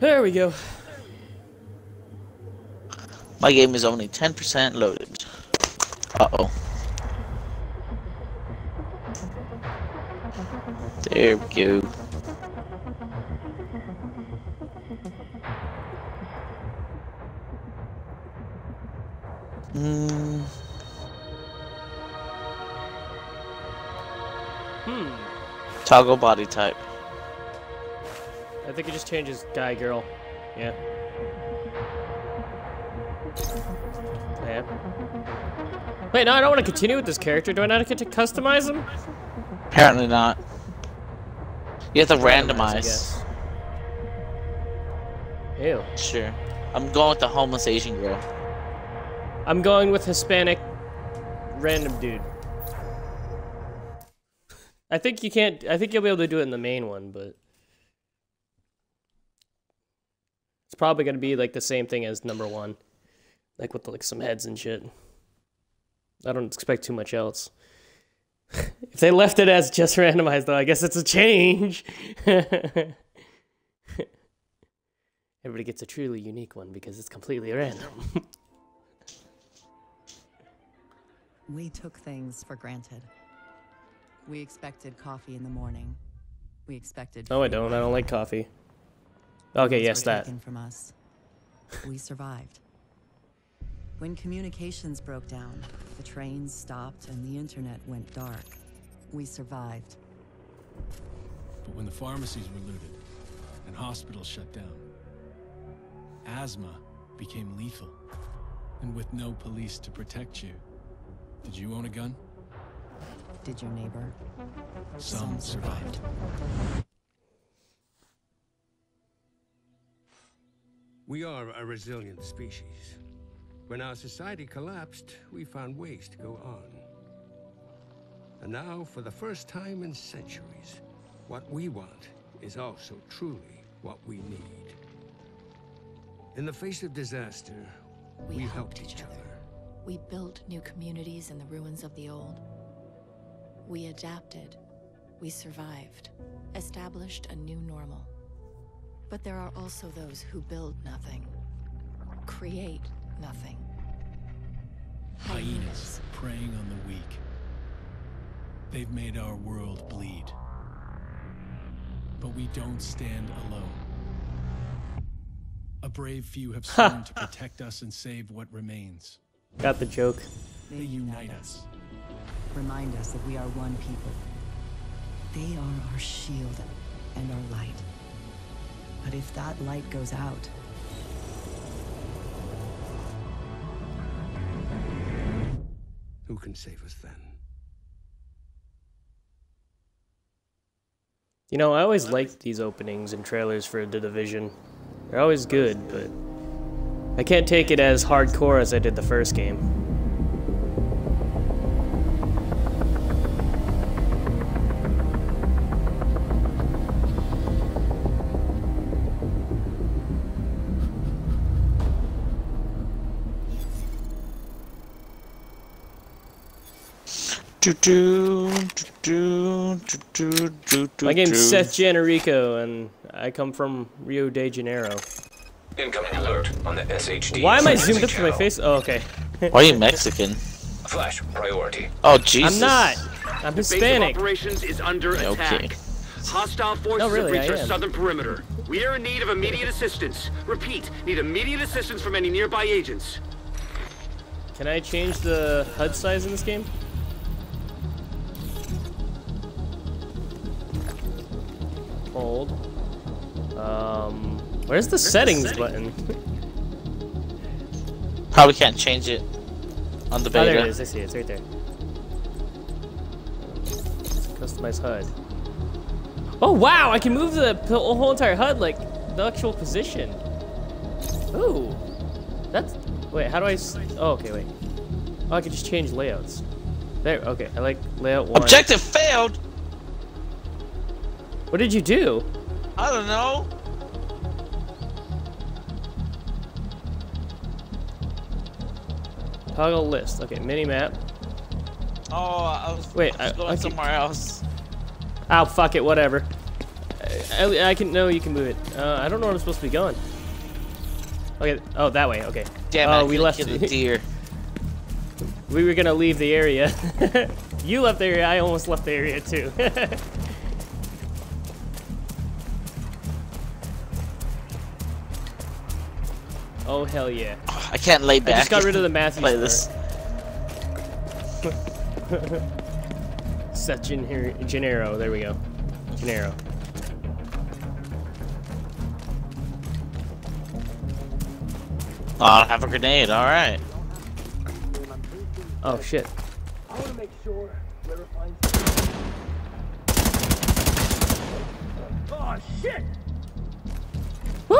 There we go. My game is only 10% loaded. Uh-oh. There we go. Hmm. Hmm. Toggle body type. I think it just changes guy, girl. Yeah. Yeah. Wait, no, I don't want to continue with this character. Do I not get to customize him? Apparently not. You have to randomize. guess. Ew. Sure. I'm going with the homeless Asian girl. I'm going with Hispanic random dude. I think you can't. I think you'll be able to do it in the main one, but it's probably gonna be like the same thing as number one, like with like some heads and shit. I don't expect too much else. if they left it as just randomized, though, I guess it's a change. Everybody gets a truly unique one because it's completely random. We took things for granted. We expected coffee in the morning. We expected. No, I don't. I don't like coffee. Okay, yes, were that. from us. We survived. When communications broke down, the trains stopped and the internet went dark. We survived. But when the pharmacies were looted and hospitals shut down, asthma became lethal. And with no police to protect you, did you own a gun? Did your neighbor? Some survived. We are a resilient species. When our society collapsed, we found ways to go on. And now, for the first time in centuries, what we want is also truly what we need. In the face of disaster, We, we, helped helped each other. We built new communities in the ruins of the old. We adapted. We survived. Established a new normal. But there are also those who build nothing. Create nothing. Hyenas preying on the weak. They've made our world bleed. But we don't stand alone. A brave few have sworn to protect us and save what remains. Got the joke. They unite us. Remind us that we are one people. They are our shield and our light. But if that light goes out, Who can save us then? You know, I always liked these openings and trailers for The Division. They're always good, but I can't take it as hardcore as I did the first game. Do, do, do, do, do, do, do, My name's do. Seth Janerico, and I come from Rio de Janeiro. Incoming alert on the SHD. Why am I frequency zoomed up to my face? Oh, okay. Why are you Mexican? Flash priority. Oh, Jesus. I'm not. I'm Base of Hispanic. operations is under Okay. attack. Hostile forces No, really, have reached I our am. southern perimeter. We are in need of immediate assistance. Repeat, need immediate assistance from any nearby agents. Can I change the HUD size in this game? Hold. Um, where's the settings button? Probably can't change it on the beta. Oh, there it is. I see it. It's right there. Customize HUD. Oh wow! I can move the whole entire HUD like the actual position. Ooh, that's. Wait, how do I? s- Oh, okay, wait. Oh, I can just change layouts. There. Okay, I like layout one. Objective failed! What did you do? I don't know. Toggle list. Okay, mini map. Oh, I was, Wait, I was going I somewhere else. Oh, fuck it, whatever. I, I can no, you can move it. Uh, I don't know where I'm supposed to be going. Okay. Oh, that way. Okay. Damn! Oh, we left. the deer. we were gonna leave the area. you left the area. I almost left the area too. oh hell yeah! I can't lay back. I just got rid of the Matthews. Play part. this. Set Gen- Gennaro. There we go. Gennaro. Oh, I have a grenade. All right. Oh shit. I want to make sure Clara finds. Oh shit! Woo!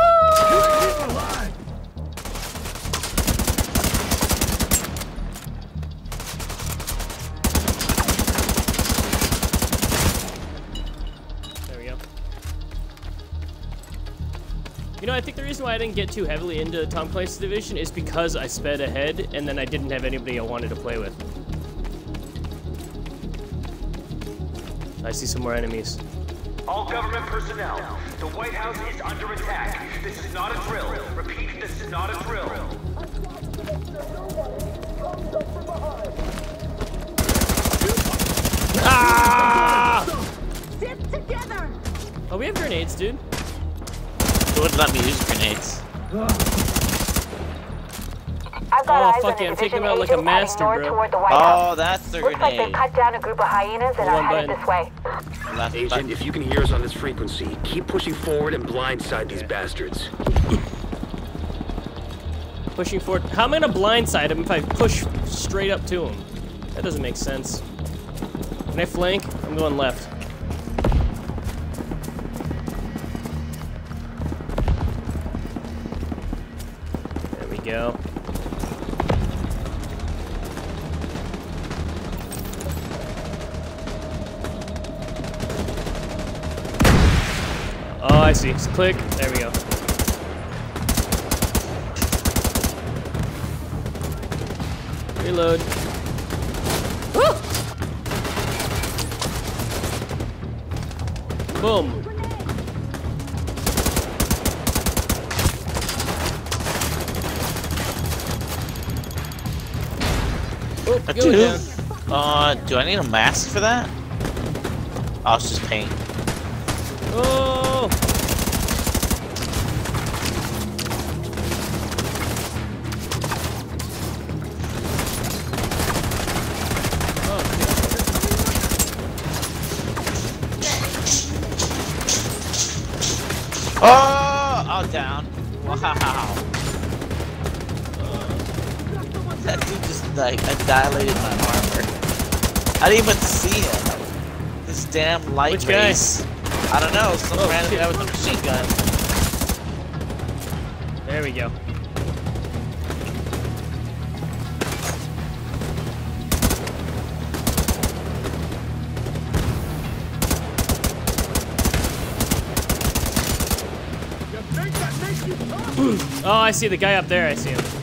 You know, I think the reason why I didn't get too heavily into Tom Clancy's Division is because I sped ahead and then I didn't have anybody I wanted to play with. I see some more enemies. All government personnel, the White House is under attack. This is not a drill. Repeat, this is not a drill. Ah! Sit together! Oh, we have grenades, dude. It wouldn't let me use grenades. I've got Oh, fuck on it, a I'm taking division him out like a master, bro. toward the White oh, House. Oh, that's the Looks like they've cut down a group of hyenas and One are headed this way. Left Agent, button. if you can hear us on this frequency, keep pushing forward and blindside these bastards. Pushing forward. How am I gonna blindside him if I push straight up to him? That doesn't make sense. Can I flank? I'm going left. Go. Oh, I see. Just click. There we go. Reload. Woo! Boom. A two? Uh, do I need a mask for that? Oh, it's just paint. Oh, like annihilated my armor. I didn't even see him. This damn light Which guy? I don't know, some Oh, random shit. guy with a machine gun. There we go. Oh, I see the guy up there. I see him.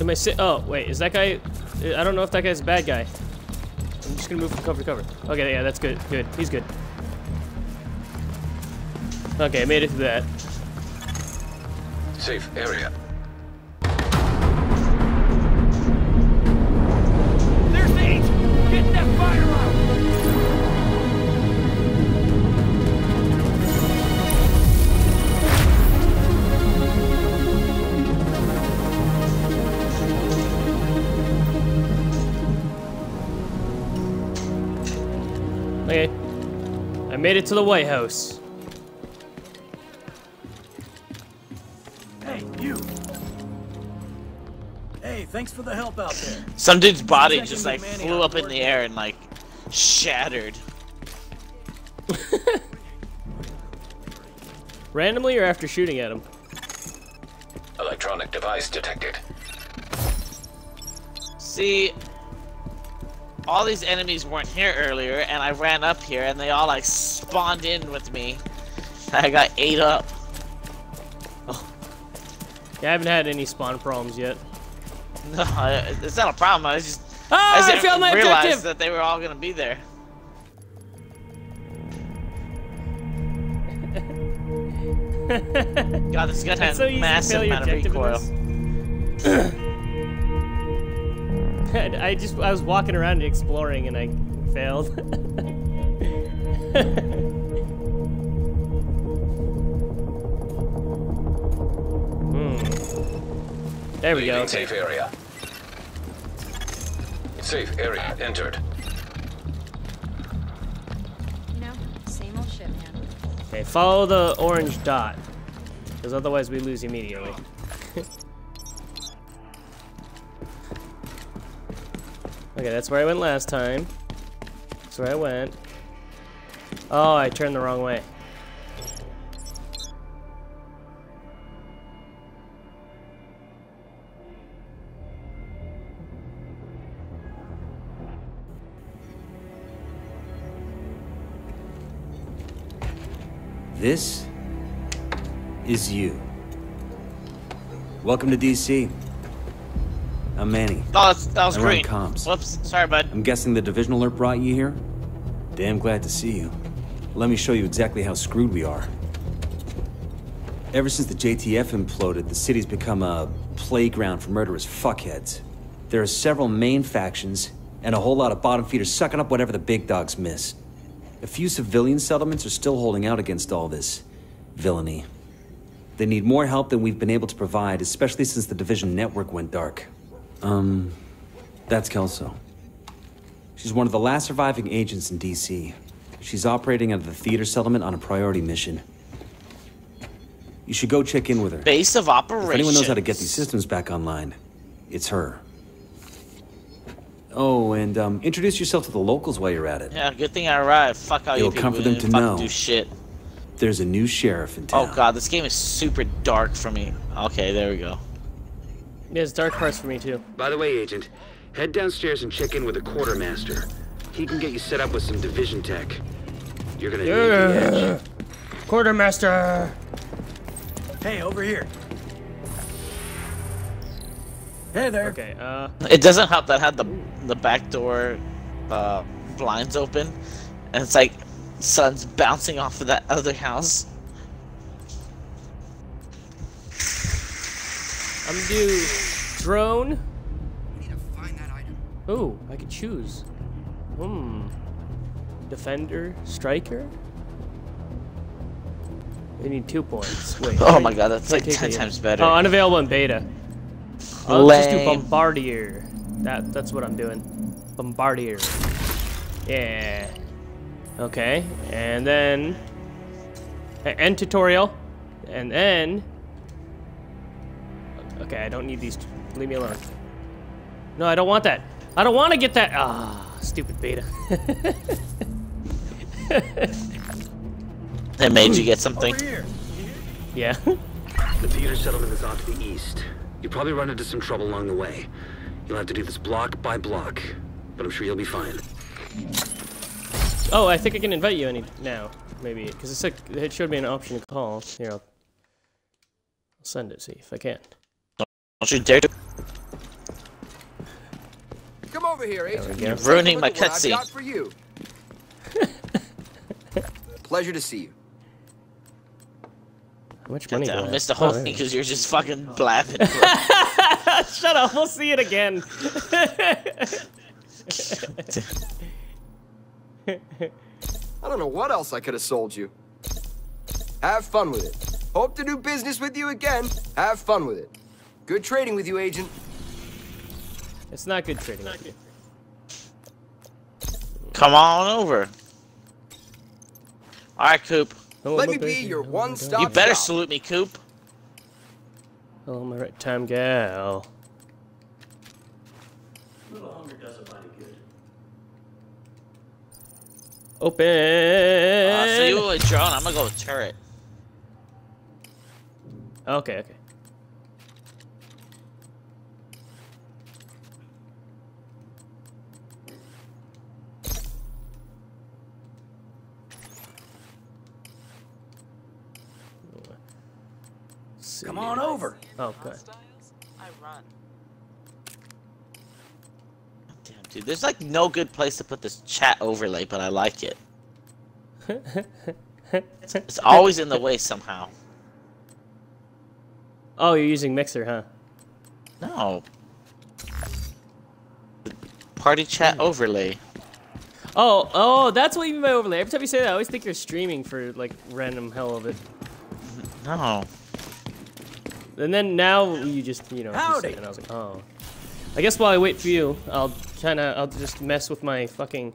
Am I sit? Oh, wait. Is that guy? I don't know if that guy's a bad guy. I'm just gonna move from cover to cover. Okay, yeah, that's good. Good. He's good. Okay, I made it through that. Safe area. Made it to the White House. Hey, you! Hey, thanks for the help out there. Some dude's body just like Manny flew up in the air and like shattered. Randomly or after shooting at him? Electronic device detected. See, all these enemies weren't here earlier, and I ran up here, and they all like spawned in with me. I got ate up. Oh. Yeah, I haven't had any spawn problems yet. No, I, it's not a problem. I just Ah, I I just didn't failed my realize objective! that they were all gonna be there. God, this gun has so massive amount of recoil. I just I was walking around exploring and I failed. There we Leaving go. safe area. Safe area entered. You know, same old shit, man. Okay, follow the orange dot, because otherwise we lose immediately. okay, that's where I went last time. That's where I went. Oh, I turned the wrong way. This is you. Welcome to DC. I'm Manny. Oh, that's, that was I comms. Whoops, sorry, bud. I'm guessing the division alert brought you here? Damn glad to see you. Let me show you exactly how screwed we are. Ever since the JTF imploded, the city's become a playground for murderous fuckheads. There are several main factions, and a whole lot of bottom feeders sucking up whatever the big dogs miss. A few civilian settlements are still holding out against all this villainy. They need more help than we've been able to provide, especially since the Division network went dark. Um, that's Kelso. She's one of the last surviving agents in DC. She's operating out of the theater settlement on a priority mission. You should go check in with her. Base of operations. If anyone knows how to get these systems back online, it's her. Oh, and um, introduce yourself to the locals while you're at it. Yeah, good thing I arrived. Fuck all It'll you people comfort them to fucking know. do shit. There's a new sheriff in town. Oh god, this game is super dark for me. Okay, there we go. Yeah, it's dark parts for me too. By the way, Agent, head downstairs and check in with the quartermaster. He can get you set up with some division tech. You're gonna need the edge. Quartermaster. Hey, over here. Hey there. Okay. Uh. It doesn't help that I had the the back door uh, blinds open, and it's like sun's bouncing off of that other house. I'm gonna do drone. Ooh, I could choose. Hmm. Defender, striker. We need two points. Wait. Oh my many- God, that's like 10 times better. Oh, unavailable in beta. I'll just do bombardier. That that's what I'm doing. Bombardier. Yeah. Okay, and then end tutorial, and then. Okay, I don't need these. Leave me alone. No, I don't want that. I don't want to get that. Ah, stupid beta. It made you get something. yeah. The theater settlement is off to the east. You'll probably run into some trouble along the way. You'll have to do this block by block, but I'm sure you'll be fine. Oh, I think I can invite you any now, maybe, because it's like it showed me an option to call. Here, I'll, I'll send it. See if I can. Don't you dare to. Come over here, Agent. You're ruining my Look at what I've cutscene. for you. Pleasure to see you. How much money do I I missed the whole Oh, thing because you're just fucking oh. blabbing. Shut up. We'll see it again. I don't know what else I could have sold you. Have fun with it. Hope to do business with you again. Have fun with it. Good trading with you, Agent. it's not good trading. with you. Come on over. All right, Coop. Oh, Let me be your one-stop You better shop. salute me, Coop. Oh, my right time gal. Open. Uh, so you went with drone. I'm gonna go with turret. Okay, okay. See. Come on over. Oh, good. I run. Damn, dude. There's like no good place to put this chat overlay, but I like it. It's, it's always in the way somehow. Oh, you're using Mixer, huh? No. Party chat hmm. overlay. Oh, oh, that's what you mean by overlay. Every time you say that, I always think you're streaming for like random hell of it. No. And then now you just, you know, Howdy. it, and I was like, oh. I guess while I wait for you, I'll kind of, I'll just mess with my fucking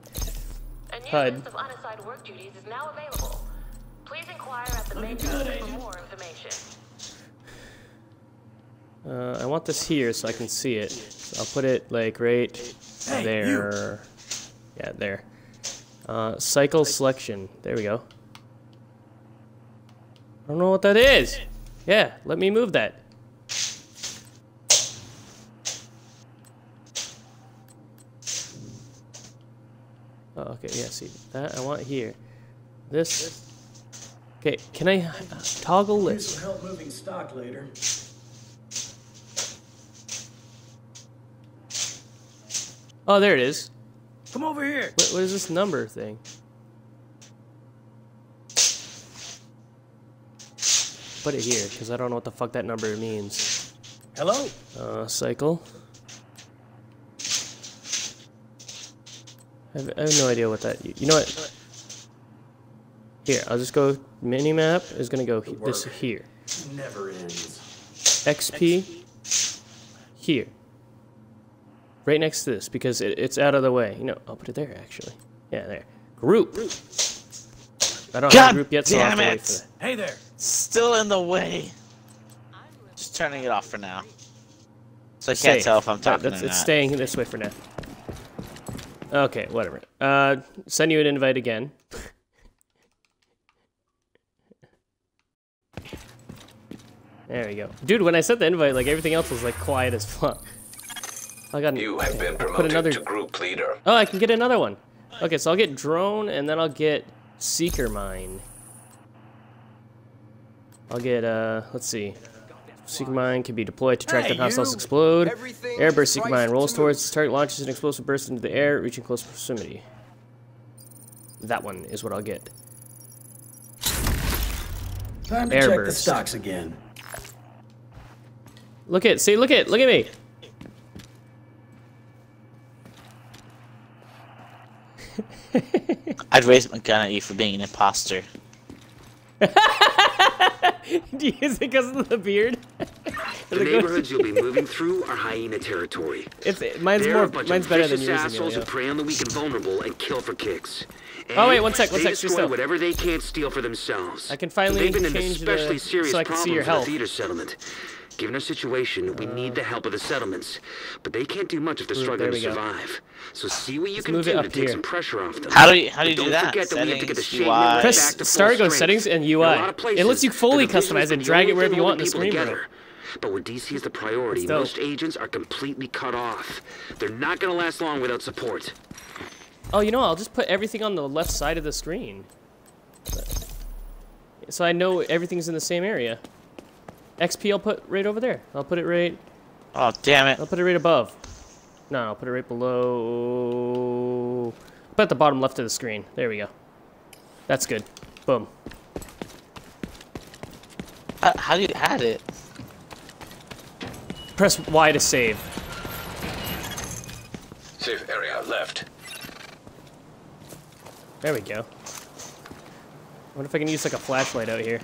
A new HUD. list of unassigned work duties is now available. Please inquire at the main desk for more information. Uh, I want this here so I can see it. So I'll put it like right Hey, there. Yeah, there. Uh, cycle selection. There we go. I don't know what that is. Yeah, let me move that. Oh, okay, yeah, see, that I want here. This. Okay, can I uh, toggle list? some help moving stock later. Oh, there it is. Come over here. What, what is this number thing? Put it here, because I don't know what the fuck that number means. Hello? Uh, cycle. I have, I have no idea what that. You know what? Here, I'll just go. Mini map is gonna go he- this here. Never ends. XP here. Right next to this because it, it's out of the way. You know, I'll put it there actually. Yeah, there. Group. group. I don't have a group yet, so I'll have damn to wait it. for that. Hey there. Still in the way. Just turning it off for now. So I can't Safe. tell if I'm talking that's- or It's not. staying this way for now. Okay, whatever. Uh, send you an invite again. there we go. Dude, when I sent the invite, like everything else was like quiet as fuck. I got. You have been I'll put promoted another. to group leader. Oh, I can get another one. Okay, so I'll get drone and then I'll get seeker mine. I'll get uh, let's see. Seeker mine can be deployed to track Hey, down hostiles explode. Everything Airburst is seeker mine rolls to towards the target, launches an explosive burst into the air, reaching close proximity. That one is what I'll get. Time to check the stocks again. Look at, see, look at, look at me. I'd raise my gun at you for being an imposter. Do you because of the beard? The neighborhoods you'll be moving through are hyena territory. It's mine's They're more, a bunch mine's of better than yours. assholes who prey on the weak and vulnerable and kill for kicks. Oh, wait, one sec, one they sec, stay destroy whatever they can't steal for themselves. I can finally They've been in change the- serious so I can see your in the health. theater settlement. Given our situation, we uh, need the help of the settlements, but they can't do much if they're struggling to we go. survive. So see what you Let's can do to up take here. some pressure off them. How do you- how do you But do don't that? forget that we have to get the Settings, UI? network Press back to full start, go strength. settings, and UI. lot of It lets you fully customize and drag it wherever you want in the holding people screen, bro. But when DC is the priority, most agents are completely cut off. They're not gonna last long without support. Oh, you know, I'll just put everything on the left side of the screen. So I know everything's in the same area. XP I'll put right over there. I'll put it right... Oh, damn it. I'll put it right above. No, I'll put it right below... Put at the bottom left of the screen. There we go. That's good. Boom. How, how do you add it? Press Y to save. Safe area left. There we go. Wonder if I can use like a flashlight out here?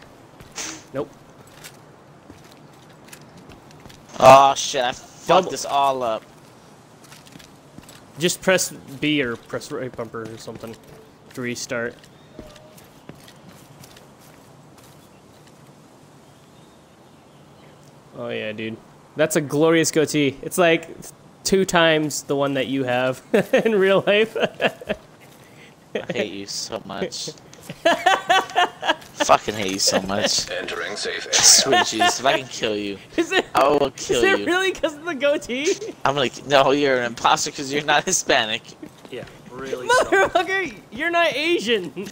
Nope. Oh shit, I fucked Double- this all up. Just press B or press right bumper or something to restart. Oh yeah, dude. That's a glorious goatee. It's like two times the one that you have in real life. I hate you so much. Fucking hate you so much. Entering safe area. Sweet Jesus, if I can kill you, Is it? I will Is kill it you. really because of the goatee? I'm like, no, you're an imposter because you're not Hispanic. Yeah, really. Motherfucker, you're not Asian.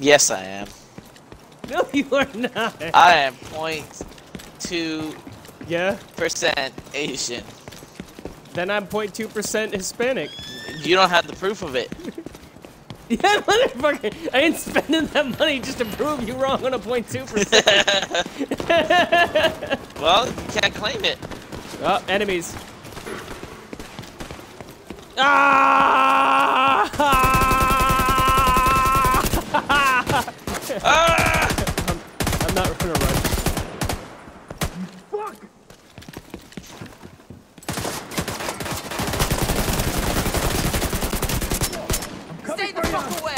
Yes, I am. No, you are not. I am point 0.2 Yeah. percent Asian. Then I'm 0.2% Hispanic. You don't have the proof of it. Yeah, motherfucker. I ain't spending that money just to prove you wrong on a 0.2%. Well, you can't claim it. oh, enemies. Ah! I'm, I'm not gonna run. Stay the fuck away!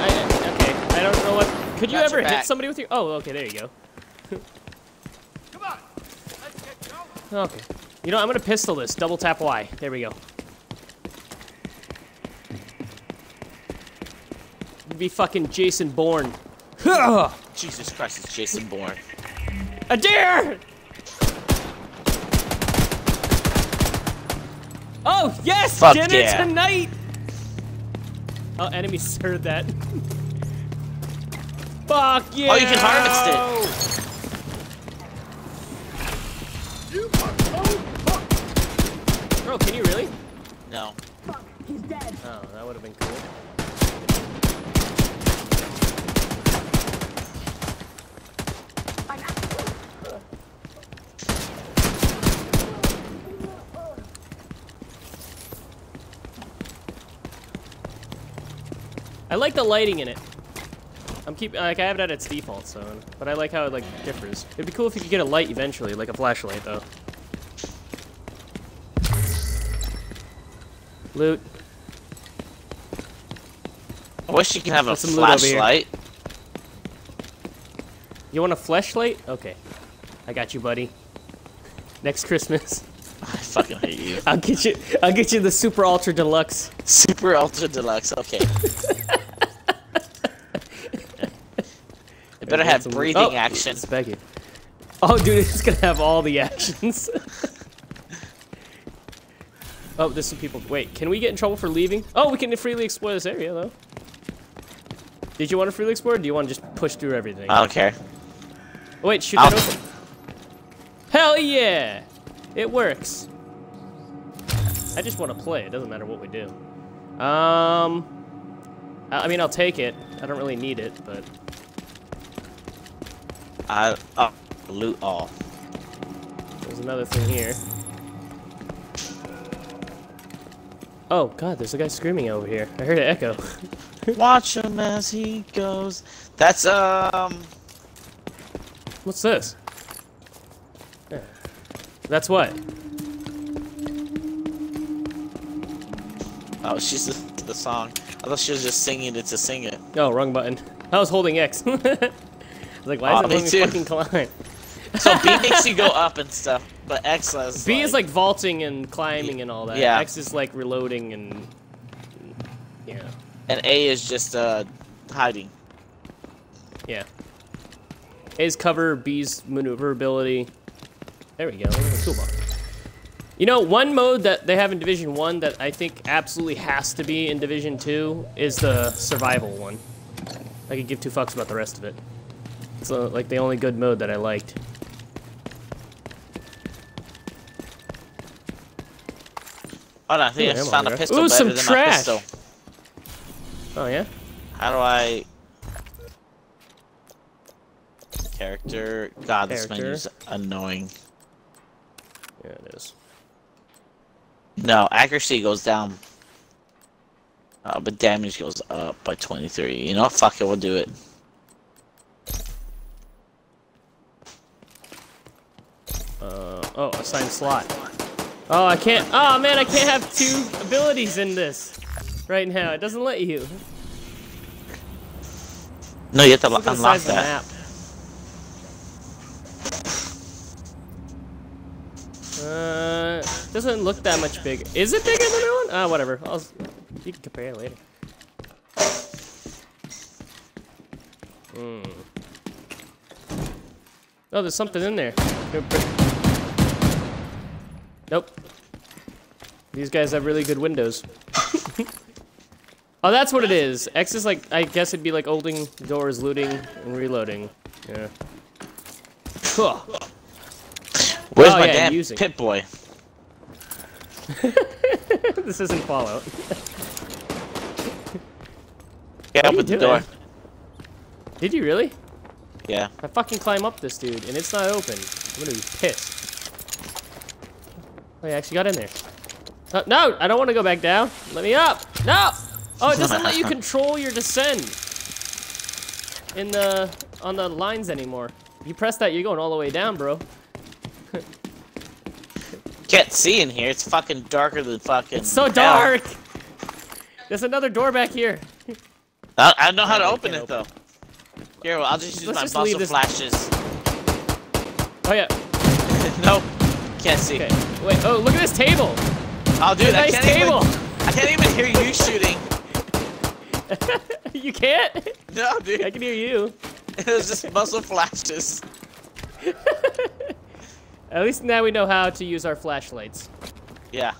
I, okay, I don't know what. Could you Got ever hit somebody with your? Oh, okay, there you go. Come on. Okay. You know, I'm gonna pistol this. Double tap Y. There we go. Be fucking Jason Bourne. Jesus Christ, it's Jason Bourne. A deer! Oh yes, Fuck dinner yeah. tonight. Oh, enemies heard that. Fuck yeah! Oh, you can harvest it. Bro, can you really? No. He's dead. Oh, that would have been cool. I like the lighting in it. I'm keeping, like I have it at its default, so but I like how it like differs. It'd be cool if you could get a light eventually, like a flashlight though. Loot. I wish you could have a Got some loot over here. flashlight. You want a flashlight? Okay. I got you, buddy. Next Christmas. I fucking hate you. I'll get you I'll get you the super ultra deluxe. Super ultra deluxe. Okay. it better have breathing oh, action. it's Becky. Oh dude, it's gonna have all the actions. oh, there's some people. Wait, can we get in trouble for leaving? Oh, we can freely explore this area though. Did you want to freely explore or do you want to just push through everything? I don't care. Oh, wait, shoot I'll- that open. Hell yeah! It works. I just want to play. It doesn't matter what we do. Um, I I mean, I'll take it. I don't really need it, but I oh, loot all. there's another thing here. Oh god, there's a guy screaming over here. I heard an echo. Watch him as he goes. That's um. What's this? Yeah. That's what? Oh, she's the, the song. I thought she was just singing it to sing it. Oh, wrong button. I was holding X. Like, why is it me letting me fucking climb? So B makes you go up and stuff, but X is B is like vaulting and climbing and all that. Yeah. X is like reloading and yeah, and A is just uh hiding. yeah. A's cover, B's maneuverability. There we go. Look at the toolbox. You know, one mode that they have in Division One that I think absolutely has to be in Division Two is the survival one. I could give two fucks about the rest of it. It's like the only good mode that I liked. Oh no, I think Ooh, I just found a pistol Ooh, better some than my trash. pistol. Oh yeah. How do I? Character. God, this Character. menu's annoying. Yeah, it is. No, accuracy goes down. Uh, but damage goes up by 23. You know what? Fuck it, we'll do it. Uh, oh, assigned slot. Oh, I can't. Oh man, I can't have two abilities in this right now. It doesn't let you. No, you have to Look at the unlock that. map. Uh, doesn't look that much bigger. Is it bigger than the new one? Ah, whatever. I'll, you can compare it later. Hmm. Oh, there's something in there. Nope. These guys have really good windows. oh, that's what it is. X is like, I guess it'd be like opening doors, looting, and reloading. Yeah. Huh. Where's Oh, my yeah, damn using. Pip-Boy? this isn't Fallout. Get What up you with the door. Did you really? Yeah. I fucking climb up this dude and it's not open. I'm gonna be pissed. Oh, you actually got in there. Uh, no, I don't want to go back down. Let me up. No. Oh, it doesn't let you control your descent in the on the lines anymore. You press that, you're going all the way down, bro. Can't see in here. It's fucking darker than fucking. It's so hell. dark. There's another door back here. I, I don't know how to I open it though. Here, well, I'll just use Let's my just muzzle flashes. Oh yeah. nope. Can't see. Okay. Wait. Oh, look at this table. Oh, dude, It's a I nice can't table. even. I can't even hear you shooting. you can't. No, dude. I can hear you. It was just muzzle flashes. At least now we know how to use our flashlights. Yeah.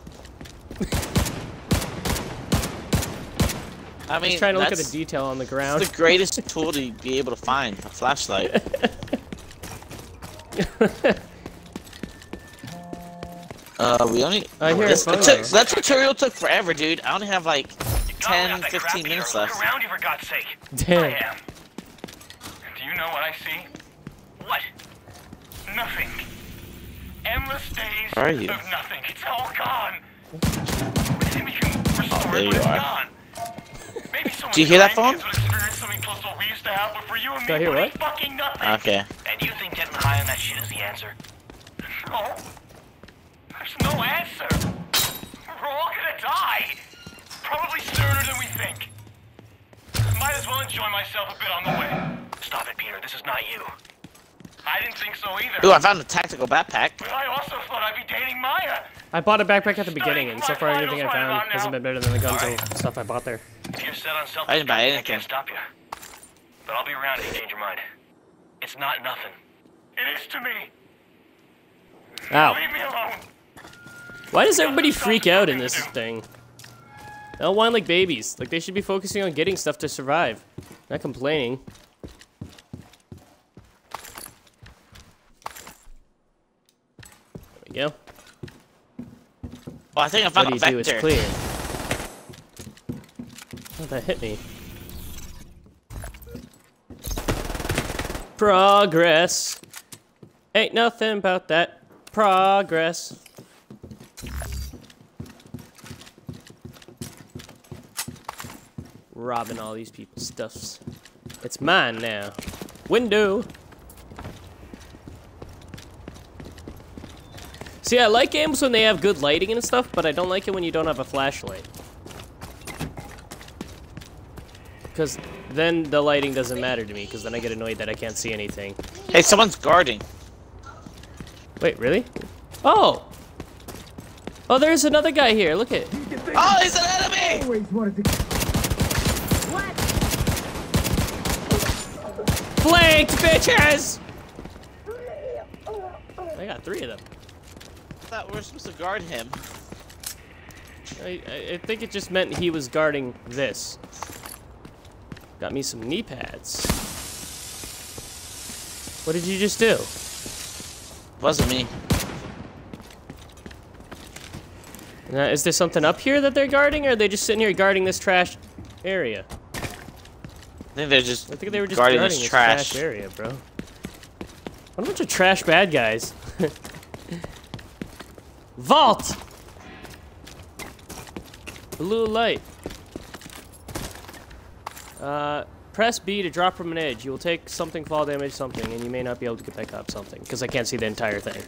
I mean, Just trying to look at the detail on the ground. It's the greatest tool to be able to find, a flashlight. Uh, we only. I hear this, a it phone. took, that tutorial took forever, dude. I only have like 10, 15 minutes Look left. around you for God's sake. Damn. I am. Do you know what I see? What? Nothing. Endless days Where are you? of nothing. It's all gone. Maybe we can restore there it, you are. Maybe someone Do you hear that phone? kids would experience something close to what we used to have, but for you and Do I hear what? fucking nothing. Okay. And you think getting high on that shit is the answer? No. There's no answer. We're all gonna die. Probably sooner than we think. Might as well enjoy myself a bit on the way. Stop it, Peter. This is not you. I didn't think so either. Ooh, I found a tactical backpack. But I also thought I'd be dating Maya. I bought a backpack at the beginning, and so far everything I found hasn't been better than the guns and stuff I bought there. If you're set on self I didn't buy I anything. can't stop you. But I'll be around if you change your mind. It's not nothing. It is to me. Ow. Leave me alone. Why does everybody freak out in this thing? They all whine like babies. Like they should be focusing on getting stuff to survive, not complaining. There we go. Well, I think I found What do you do? vector. It's clear. Oh, that hit me. Progress. Ain't nothing about that. Progress. Robbing all these people's stuffs. It's mine now. Window. See, I like games when they have good lighting and stuff, but I don't like it when you don't have a flashlight. Because then the lighting doesn't matter to me, because then I get annoyed that I can't see anything. Hey, someone's guarding. Wait, really? Oh! Oh, there's another guy here. Look at. Oh, he's an enemy! Flanked, bitches! I got three of them. I thought we were supposed to guard him. I, I, I think it just meant he was guarding this. Got me some knee pads. What did you just do? Wasn't me. Uh, is there something up here that they're guarding, or are they just sitting here guarding this trash area? I think they're just I think they were just guarding this trash. trash area, bro. What a bunch of trash bad guys. Vault! Blue light. Uh, press B to drop from an edge. You will take something fall damage something, and you may not be able to get back up something, because I can't see the entire thing.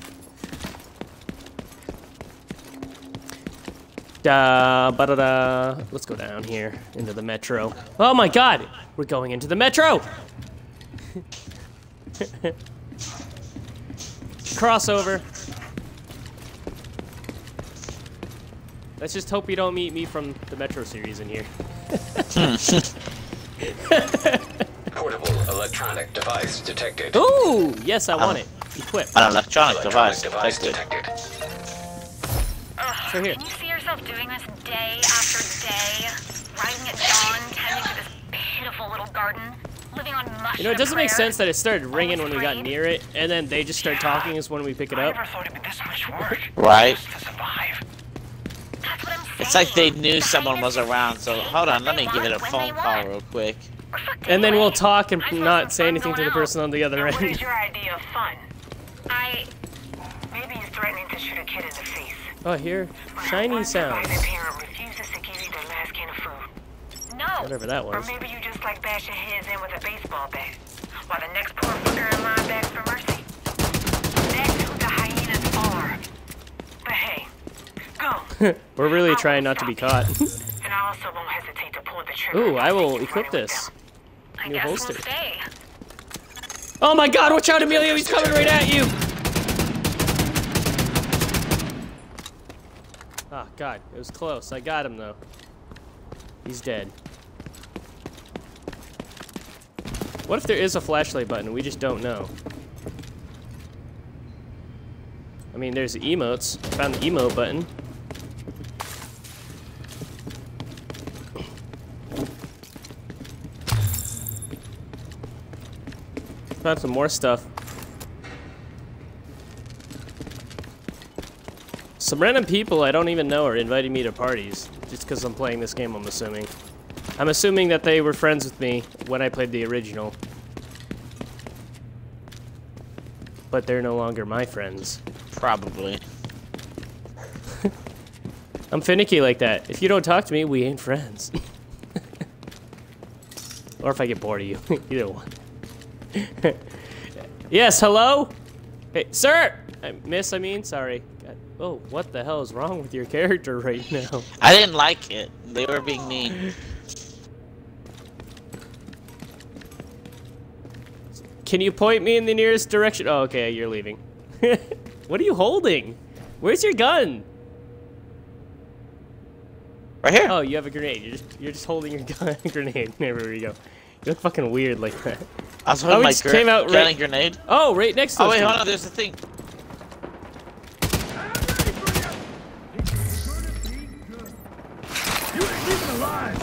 Da ba da da. Let's go down here into the metro. Oh my god! We're going into the metro! Crossover. Let's just hope you don't meet me from the Metro series in here. Portable electronic device detected. Ooh! Yes, I um, want it. Equip. An electronic device. device detected. detected. So here. Can you doing this day after day? Rising at dawn, tending to this pitiful little garden? Living on mush You know, it doesn't make sense that it started ringing when we got near it, and then they just start talking is when we pick it up. Right. It's like they knew someone was around, so hold on, let me give it a phone call real quick. And then we'll talk and not say anything to the person on the other What is end. your idea of fun? I Maybe you're threatening to shoot a kid in the face. Oh, here, shiny sounds. Their parent refuses to give you their last can of food. no. Whatever that Or was. maybe you just like bash your heads in with a baseball bat. While the next poor fucker in line begs for mercy. That's who the hyenas are. But hey, go. We're really trying not to be caught. And I also won't hesitate to pull the trigger. Ooh, I will equip this. New guess we'll holster. stay. Oh my god, watch out, Emilio, he's coming right at you! God, it was close. I got him though. He's dead. What if there is a flashlight button we just don't know? I mean, there's emotes. I found the emote button. Found some more stuff. Some random people I don't even know are inviting me to parties just because I'm playing this game, I'm assuming. I'm assuming that they were friends with me when I played the original. But they're no longer my friends. Probably. I'm finicky like that. If you don't talk to me, we ain't friends. or if I get bored of you. Either one. yes, hello? Hey, sir! I, miss, I mean, sorry. Oh, what the hell is wrong with your character right now? I didn't like it. They were being mean. Can you point me in the nearest direction? Oh, okay, you're leaving. what are you holding? Where's your gun? Right here. Oh, you have a grenade. You're just you're just holding your gun grenade. There we go. You look fucking weird like that. I was oh, holding we my just came out right. grenade. Oh, right next to Oh wait, hold on. There's a thing. You ain't even alive.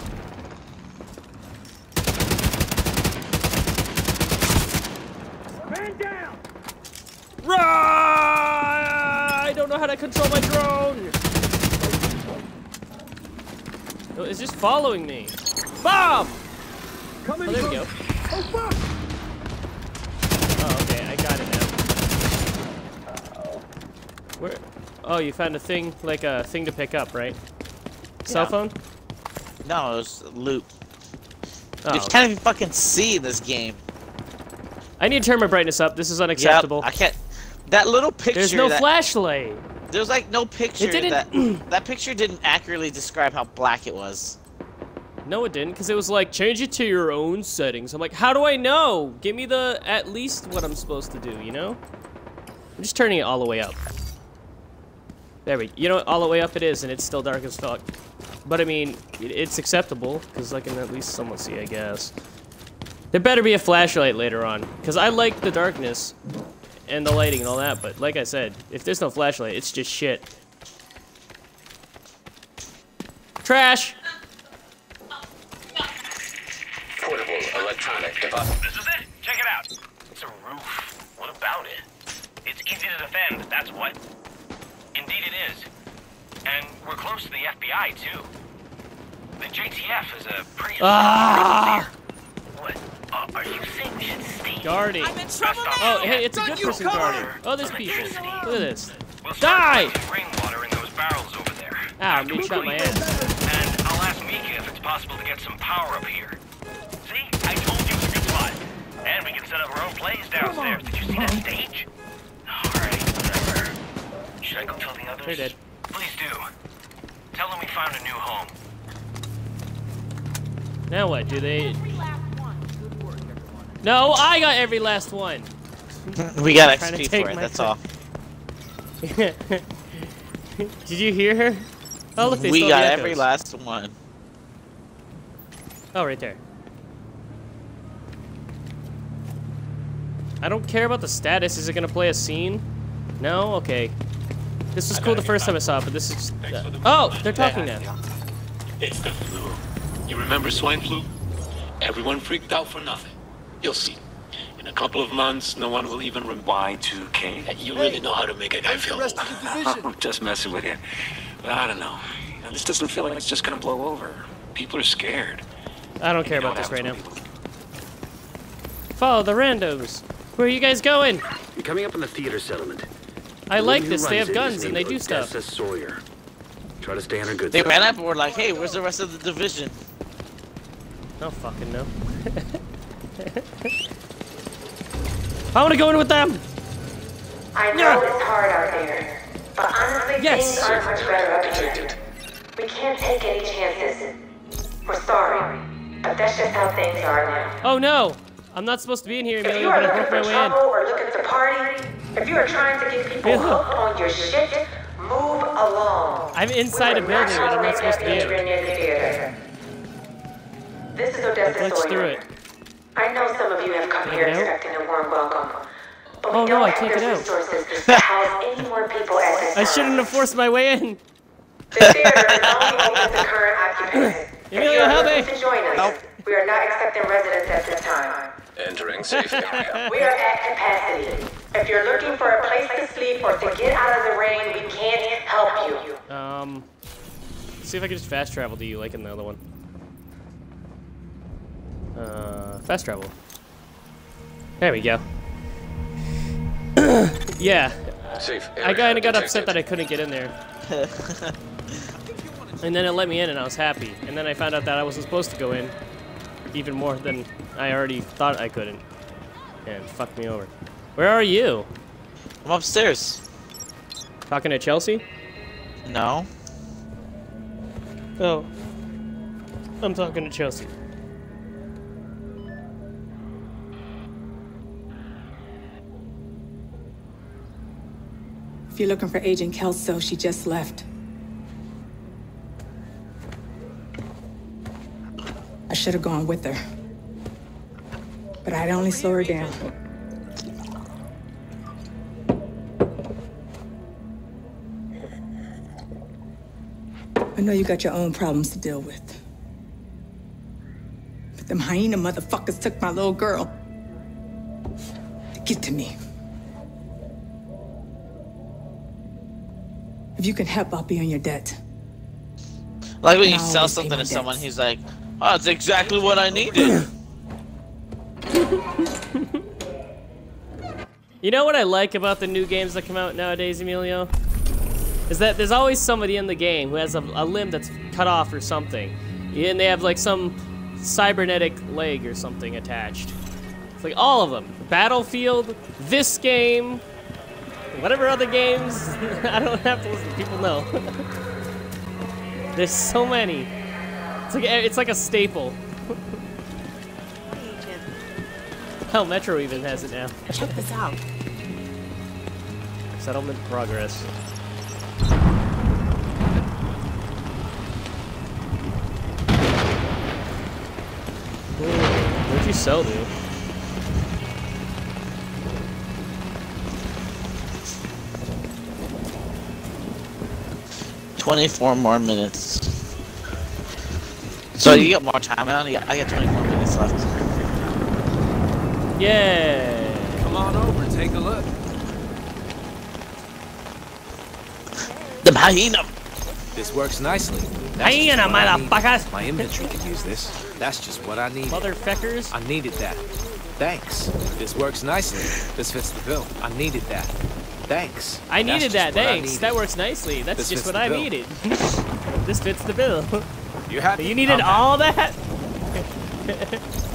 Man down. Run! I don't know how to control my drone. Oh, It's just following me. Bomb! Come Oh, in. there we go. Oh fuck. Oh, okay, I got it now. Where? Oh, you found a thing, like a thing to pick up, right? Cell phone? No, it was loot. Oh, You can't even fucking see this game. I need to turn my brightness up. This is unacceptable. Yep, I can't. That little picture. There's no that, flashlight. There's like no picture. It didn't- That, that picture didn't accurately describe how black it was. No, it didn't, because it was like, change it to your own settings. I'm like, how do I know? Give me the, at least what I'm supposed to do, you know? I'm just turning it all the way up. There we You know, all the way up it is, and it's still dark as fuck. But I mean, it, it's acceptable, because I can at least somewhat see, I guess. There better be a flashlight later on, because I like the darkness and the lighting and all that, but like I said, if there's no flashlight, it's just shit. Trash! Electronic device. This is it. Check it out. It's a roof. What about it? It's easy to defend, that's what. Indeed it is. And we're close to the FBI, too. The JTF is a pretty... Ah! What? Uh, are you saying we should stay? Guarding. I'm in trouble Oh, hey, it's a good person guarding. Oh, there's people. Look at this. Die! Rainwater in those barrels over there. Ah, me shot my ass. And I'll ask Mika if it's possible to get some power up here. See? I told you it's a good spot. And we can set up our own plays downstairs. Did you see that stage? Alright, whatever. Should I go tell the others? They're dead. Please do. Tell them we found a new home. Now what? Do they? No, I got every last one. We got Trying to XP for it. That's all. Did you hear her? Oh, look, they we got the every last one. Oh, right there. I don't care about the status. Is it gonna play a scene? No. Okay. This was cool the first time I saw it, but this is. Just, uh, oh, they're talking now. It's the flu. You remember swine flu? Everyone freaked out for nothing. You'll see. In a couple of months, no one will even remember Y2K. You really know how to make a guy feel. I'm just messing with you. But I don't know. You know, This doesn't feel like it's just gonna blow over. People are scared. I don't care about this right now. Follow the randos. Where are you guys going? You're coming up on the theater settlement. I The like this. They have guns and they do stuff. Odessa Sawyer. Try to stay on her good They side. ran up and were like, hey, where's the rest of the division? No fucking no. I want to go in with them. I know it's hard out there, but honestly, Yes. things aren't much better up here. We can't take any chances. We're sorry, but that's just how things are now. Oh no! I'm not supposed to be in here, If you are but I looking broke for my way in. or looking to party, if you are trying to get people hooked on your shit, move along. I'm inside a We will building that I'm not supposed to be in. near the. This is I Odessa glitched Sawyer. through it. I know some of you have come here get expecting a warm welcome. But Oh, we no, don't I have can't the get out. resources to house any more people at this I time. shouldn't have forced my way in. The theater is only open to current occupants. If you Emilio, are help me. to join us, we are not accepting residents at this time. Entering safe area. We are at capacity. If you're looking for a place to sleep or to get out of the rain, we can't help you. Um, see if I can just fast travel to you like in the other one. Uh, fast travel. There we go. yeah, Safe I kind of got detected. upset that I couldn't get in there. and then it let me in and I was happy. And then I found out that I wasn't supposed to go in even more than I already thought I couldn't. And it fucked me over. Where are you? I'm upstairs. Talking to Chelsea? No. Oh. I'm talking to Chelsea. If you're looking for Agent Kelso, she just left. I should have gone with her. But I'd only slow her down. I know you got your own problems to deal with. But them hyena motherfuckers took my little girl. To get to me. If you can help, I'll be on your debt. Like when you I'll sell something my to someone, debts. he's like, oh, it's exactly what I needed. You know what I like about the new games that come out nowadays, Emilio? Is that there's always somebody in the game who has a, a limb that's cut off or something. And they have like some cybernetic leg or something attached. It's like all of them. Battlefield, this game, whatever other games. I don't have to listen. People know. there's so many. It's like eh, it's like a staple. Hell, Metro even has it now. Check this out. Settlement progress. Ooh, What'd you sell, dude? Twenty-four more minutes. So you got more time now? Yeah, I got 24 minutes left. Yeah. Come on over, take a look. Hyena. This works nicely. Hyena, just what motherfuckers. My inventory could use this. That's just what I need. Motherfuckers. I needed that. Thanks. This works nicely. This fits the bill. I needed that. Thanks. I That's needed that, thanks. needed. That works nicely. That's This just what I bill. needed. this fits the bill. You happy? You needed I'm all that?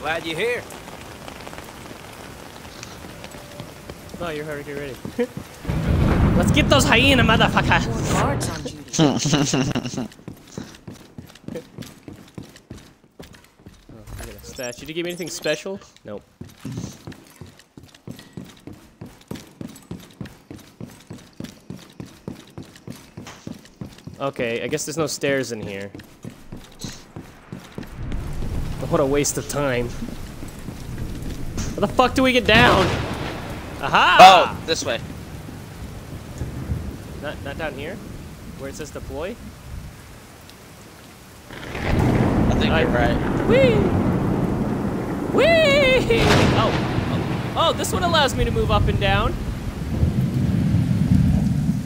Glad you're here. Oh, you're already ready. Let's get those hyena motherfuckers. Guards on duty. I got a statue. Did you give me anything special? Nope. Okay, I guess there's no stairs in here. What a waste of time. How the fuck do we get down? Aha! Oh, this way. Not, not down here? Where it says deploy? I think I- you're right. Whee! Whee! Oh, oh, oh, this one allows me to move up and down.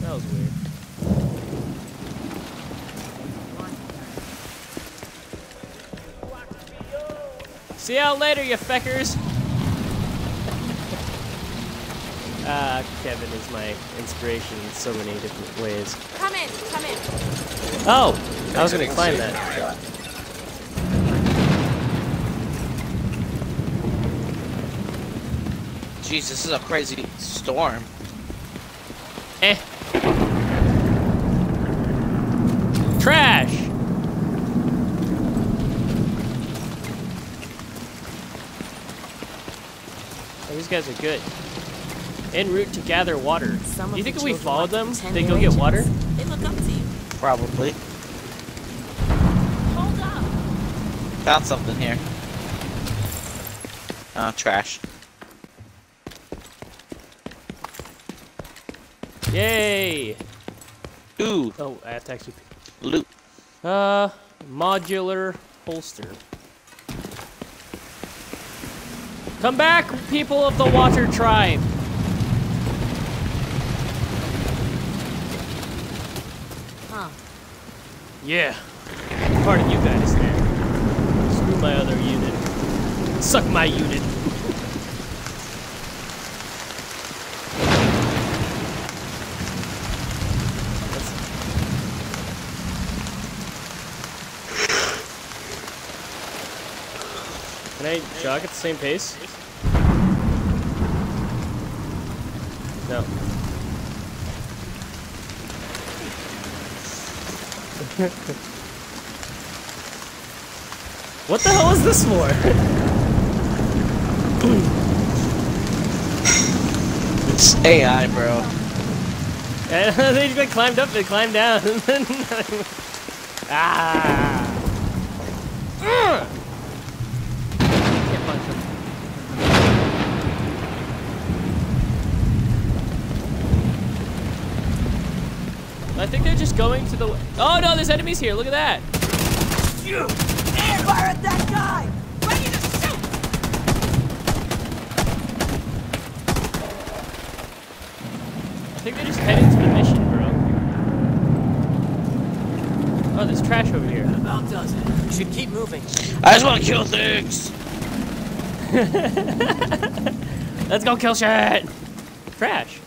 That was weird. See y'all later, you feckers. Ah, Kevin is my inspiration in so many different ways. Come in, come in. Oh, I was gonna climb that. Jeez, this is a crazy storm. Eh. Trash. Oh, these guys are good. En route to gather water. Some Do you think if we children followed like to them, they go get water? They look up to you. Probably. Hold up. Found something here. Oh, trash. Yay! Ooh. Oh, I have to actually. Loot. Uh, modular holster. Come back, people of the Water Tribe. Huh. Yeah. Part of you guys there. Screw my other unit. Suck my unit. Can I jog at the same pace? No. what the hell is this for? It's AI, bro. And they just climbed up and climbed down. ah. Can't punch him. I think they're just going to the. Oh no, there's enemies here. Look at that. You! Fire at that guy! Ready to shoot! I think they're just heading to the mission, bro. Oh, there's trash over here. That about does it. We should keep moving. I just want to kill things. Let's go kill shit. Trash.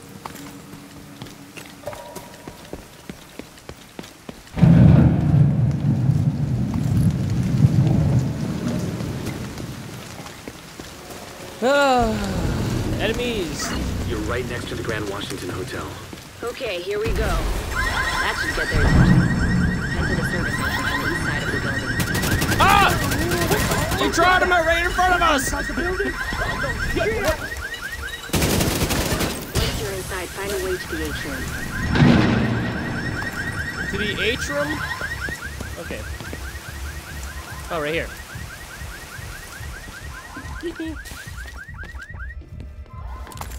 enemies. You're right next to the Grand Washington Hotel. Okay, here we go. That should get their attention. Head to the service station on the east side of the building. Ah! You tried him right in front of us. Once you're inside, find a way to the atrium. To the atrium. Okay. Oh, right here.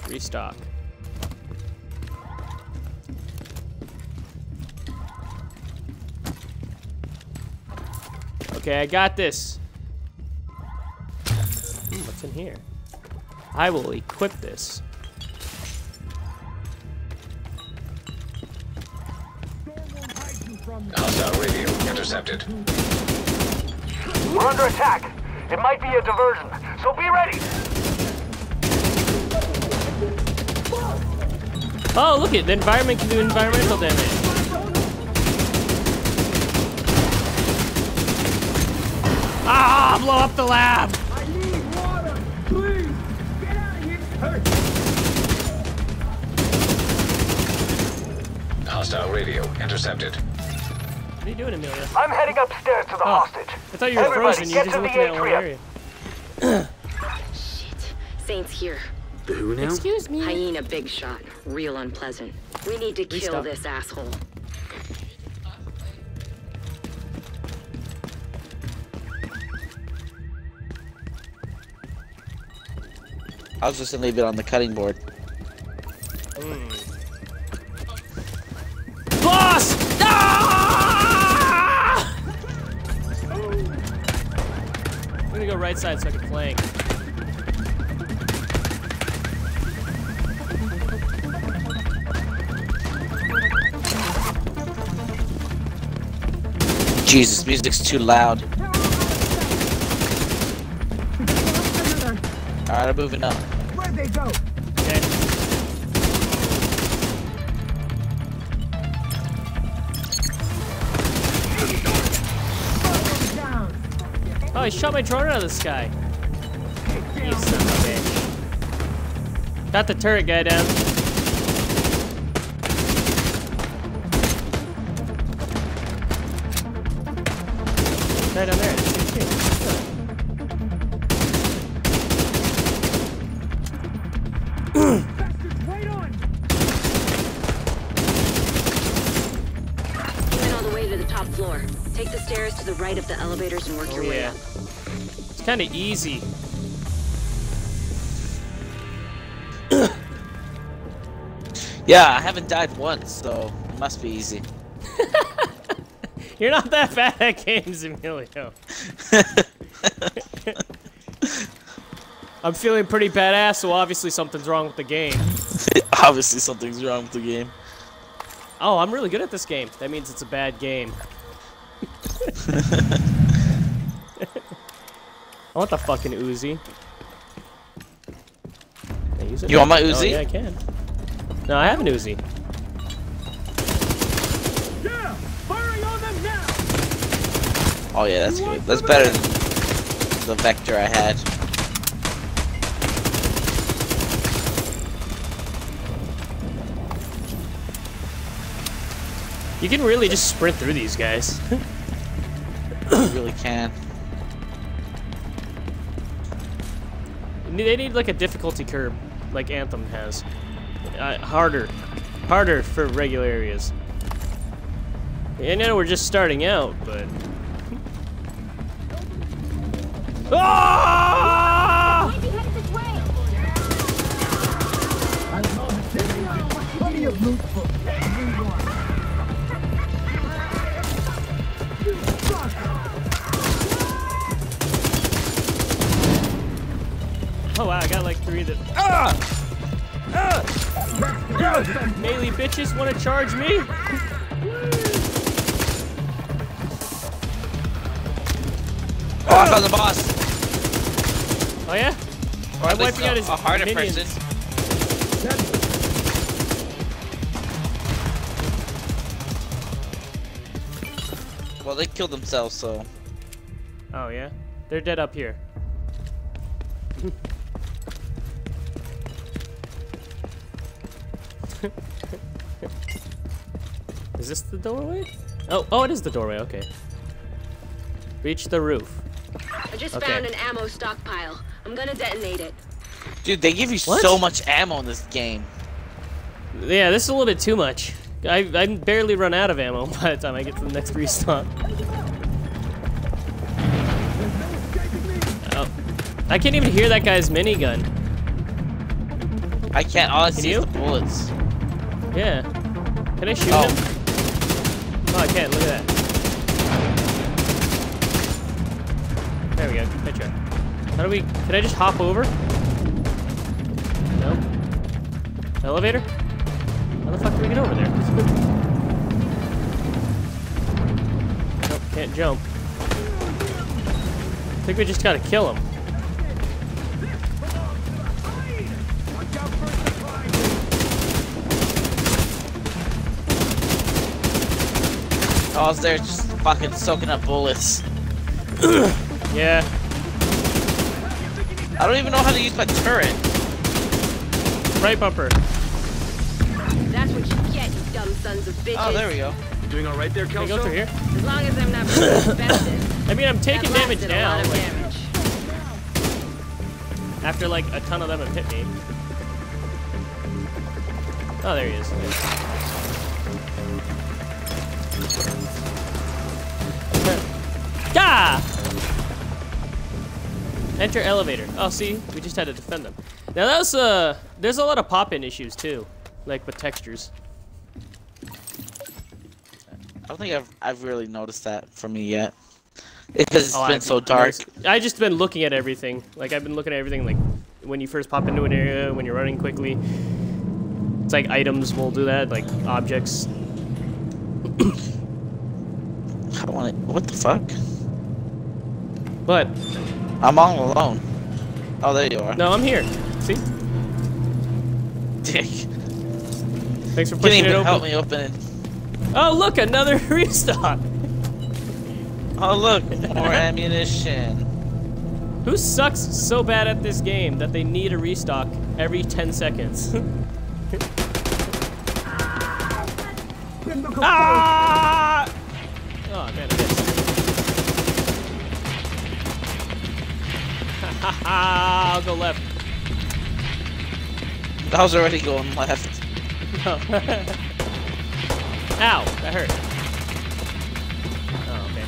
Restock. Okay, I got this. Hmm, What's in here? I will equip this. Hostile radio intercepted. We're under attack. It might be a diversion, so be ready. Oh, look it. The environment can do environmental damage. Ah, blow up the lab. I need water! Please! Get out of here! Hostile radio intercepted. What are you doing, Amelia? I'm heading upstairs to the Oh, hostage. I thought you were Everybody, frozen. You were get just to the looking at one atrium. area. Saints here. The who now? Excuse me. Hyena big shot. Real unpleasant. We need to kill this asshole. I was just gonna leave it on the cutting board. Mm. Boss! Ah! I'm gonna go right side so I can flank. Jesus, music's too loud. Alright, I'm moving up. Where'd they go? Okay. Oh, he shot my drone out of the sky. You son of a bitch. Got the turret guy down. Kind of easy. Yeah, I haven't died once, so it must be easy. You're not that bad at games, Emilio. I'm feeling pretty badass, so obviously something's wrong with the game. Obviously, something's wrong with the game. Oh, I'm really good at this game. That means it's a bad game. I want the fucking Uzi. Can I use it? You want my Oh, Uzi? yeah, I can. No, I have an Uzi. Yeah! Firing on them now! Oh yeah, that's good. That's better than the vector I had. You can really just sprint through these guys. You really can. They need like a difficulty curve, like Anthem has. Uh, harder, harder for regular areas. I know we're just starting out, but. Ah! Oh wow, I got like three of them. Ah! Ah! Melee bitches want to charge me? Oh, I found the boss. Oh yeah? Or I'm at least wiping out a, his a harder minions. person. Well, they killed themselves, so. Oh yeah? They're dead up here. Is this the doorway? Oh, oh, it is the doorway. Okay. Reach the roof. I just Okay. found an ammo stockpile. I'm gonna detonate it. Dude, they give you What? so much ammo in this game. Yeah, this is a little bit too much. I I barely run out of ammo by the time I get to the next restock. Oh, I can't even hear that guy's minigun. I can't. All I Can see you? is the bullets. Yeah. Can I shoot Oh. him? Can. Look at that. There we go. Picture. How do we? Can I just hop over? No. Elevator? How the fuck do we get over there? nope, can't jump. I think we just gotta kill him. I was there just fucking soaking up bullets. Yeah. I don't even know how to use my turret. Right bumper. That's what you get, you dumb sons of bitches. Oh, there we go. You doing all right there, Can I go through here? As long as I'm not being. I mean, I'm taking damage now. like, damage. after like a ton of them have hit me. Oh, there he is. Enter elevator. Oh, see, we just had to defend them. Now that was uh, there's a lot of pop-in issues too, like with textures. I don't think I've I've really noticed that for me yet. Because it's Oh, been I've- so dark. I just been looking at everything. Like I've been looking at everything. Like when you first pop into an area, when you're running quickly. It's like items will do that, like objects. I want it. What the fuck? But I'm all alone. Oh, there you are. no, I'm here. See? Dick. Thanks for Can't pushing it open. help me open it. Oh, look, another restock. Oh, look, more ammunition. Who sucks so bad at this game that they need a restock every 10 seconds? ah! I'll go left. I was already going left. No. Ow, that hurt. Oh, okay.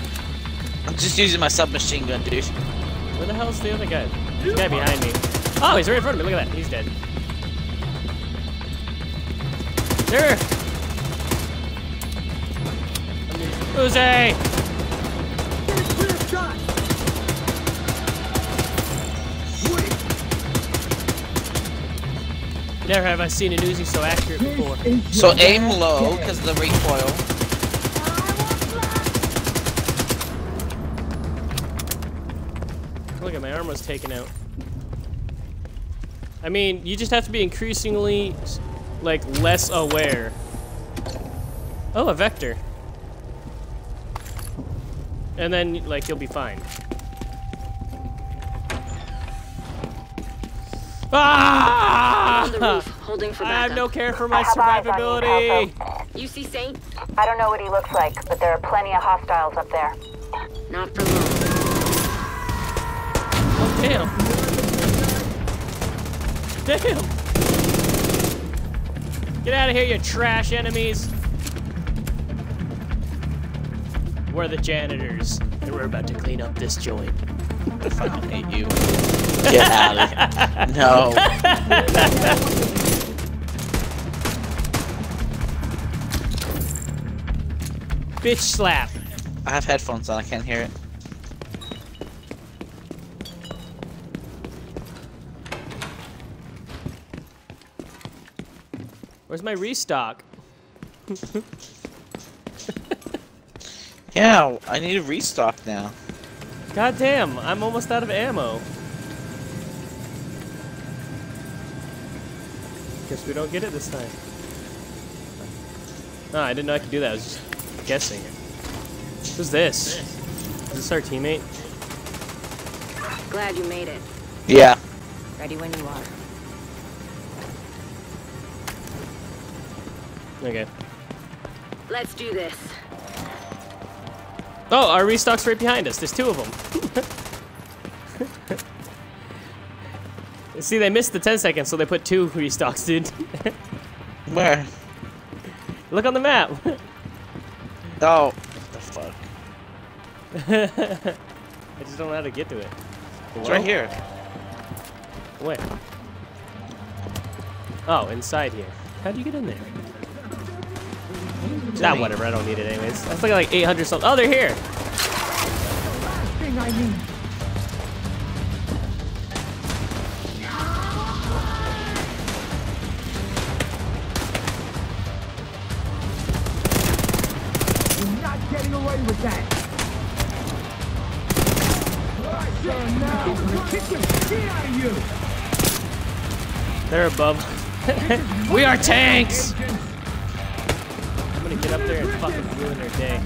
I'm just using my submachine gun, dude. Where the hell's the other guy? A guy behind me. Oh, he's right in front of me. Look at that. He's dead. There. Uzi! Never have I seen an Uzi so accurate before. So aim low, because of the recoil. Look at my armor's taken out. I mean, you just have to be increasingly, like, less aware. Oh, a vector. And then, like, you'll be fine. Ah! On the roof, holding for I have no care for my I have eyes on you, survivability. You see Saint? I don't know what he looks like, but there are plenty of hostiles up there. Not for long. Oh, damn. Damn. Get out of here, you trash enemies. We're the janitors, and we're about to clean up this joint. I fucking hate you. Get out of here. No. Bitch slap. I have headphones on, I can't hear it. Where's my restock? Yeah, I need a restock now. God damn, I'm almost out of ammo. Guess we don't get it this time. No, I didn't know I could do that. I was just guessing. Who's this? Is this our teammate? Glad you made it. Yeah. Ready when you are. Okay. Let's do this. Oh, our restock's right behind us. There's two of them. See, they missed the 10 seconds, so they put two restocks, dude. Where? Look on the map. Oh. The fuck? I just don't know how to get to it. It's right here. Where? Oh, inside here. How do you get in there? Ah, whatever. I don't need it anyways. That's like like 800 something. Oh, they're here. They're above. we are tanks. I'm gonna get up there and fucking ruin their day.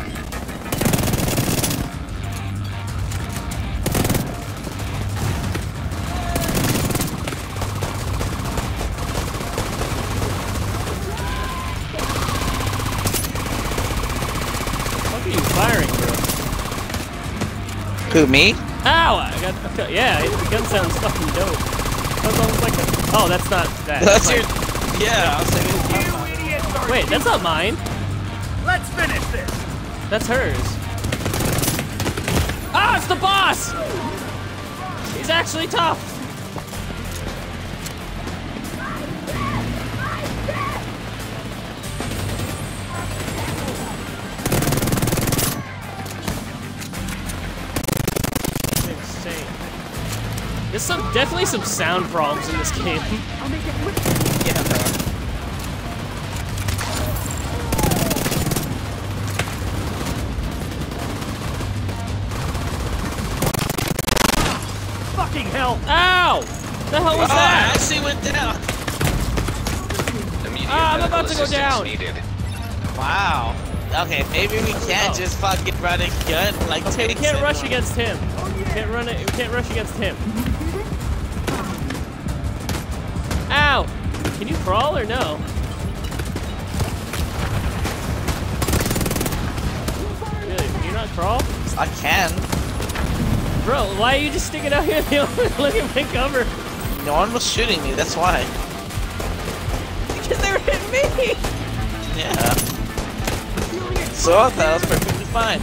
What are you firing, bro? Who, me? Ow! I got, I got- yeah, the gun sounds fucking dope. Sounds almost like a, oh, that's not that. That's like- your. Yeah, I was thinking. Wait, that's not mine. Let's finish this. That's hers. Ah, it's the boss! He's actually tough. Definitely some sound problems in this game. Yeah, there are. Fucking hell! Ow! The hell was oh, I that? actually went down. Immediate Ah, I'm about to go assistance down. Needed. Wow. Okay, maybe we can't Oh. just fucking run and gun like Okay, we can't rush anymore. against him. We can't run it. We can't rush against him. Can you crawl or no? Really? Can you not crawl? I can. Bro, why are you just sticking out here in the open looking for cover? No one was shooting me, that's why. Because they were hitting me! Yeah. So I thought I was perfectly fine.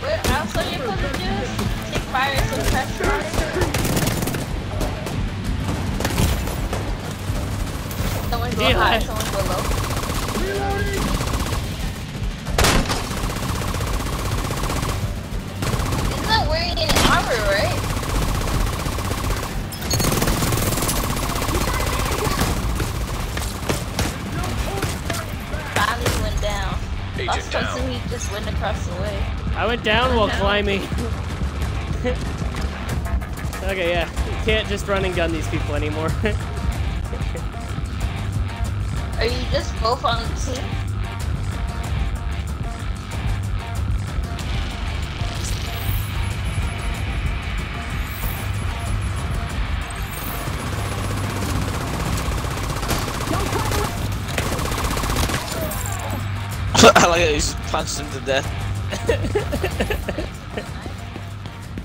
What else are you gonna do? Take fire and pressure. Someone go Yeah. high, someone go low. He's not wearing any armor, right? Finally went down. Agent Last person down. he just went across the way. I went down while No. climbing. okay, yeah. You can't just run and gun these people anymore. Are you just both on the team? I like how you just punched him to death.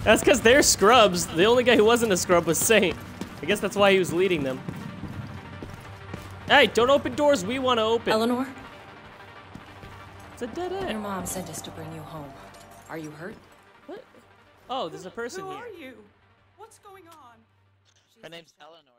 that's because they're scrubs. The only guy who wasn't a scrub was Saint. I guess that's why he was leading them. Hey, don't open doors we want to open. Eleanor, It's a dead end. your mom sent us to bring you home. Are you hurt? What? Oh, there's a person Who here. are you? What's going on? Her name's Eleanor.